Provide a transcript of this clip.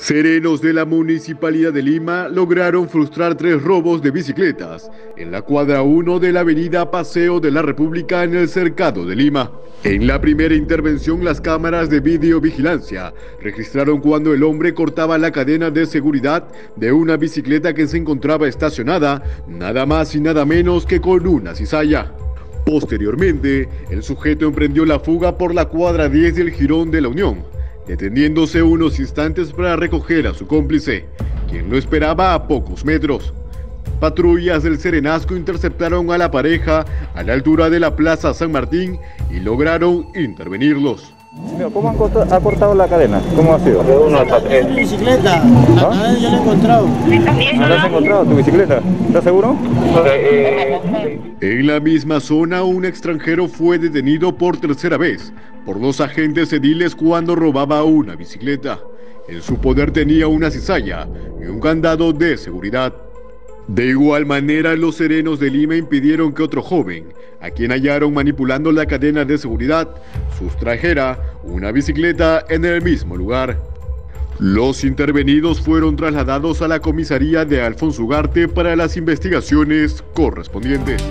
Serenos de la Municipalidad de Lima lograron frustrar tres robos de bicicletas en la cuadra 1 de la avenida Paseo de la República en el Cercado de Lima. En la primera intervención, las cámaras de videovigilancia registraron cuando el hombre cortaba la cadena de seguridad de una bicicleta que se encontraba estacionada, nada más y nada menos que con una cizalla. Posteriormente, el sujeto emprendió la fuga por la cuadra 10 del Girón de la Unión deteniéndose unos instantes para recoger a su cómplice, quien lo esperaba a pocos metros. Patrullas del Serenazgo interceptaron a la pareja a la altura de la Plaza San Martín y lograron intervenirlos. ¿Cómo han ha cortado la cadena? ¿Cómo ha sido? De uno hasta tres. Mi bicicleta, la ¿Ah? cadena ya la he encontrado. ¿No la has encontrado tu bicicleta? ¿Estás seguro? Eh, En la misma zona, un extranjero fue detenido por tercera vez por dos agentes ediles cuando robaba una bicicleta. En su poder tenía una cizalla y un candado de seguridad. De igual manera, los serenos de Lima impidieron que otro joven, a quien hallaron manipulando la cadena de seguridad, sustrajera una bicicleta en el mismo lugar. Los intervenidos fueron trasladados a la comisaría de Alfonso Ugarte para las investigaciones correspondientes.